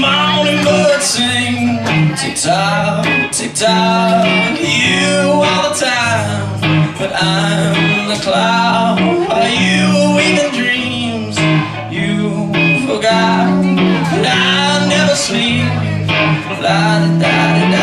morning birds sing Tick-tock, tick-tock You all the time. But I'm the cloud Are you even dreams? You forgot But I never sleep. La-da-da-da-da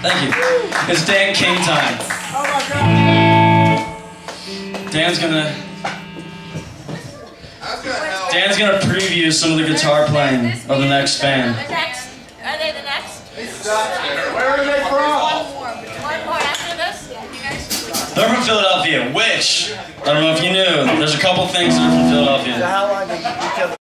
Thank you. It's Dan King time. Oh my god! Dan's gonna Dan's gonna preview some of the guitar playing of the next band. The next, are they the next? Where are they from? One more. After this? They're from Philadelphia, which I don't know if you knew. There's a couple things that are from Philadelphia.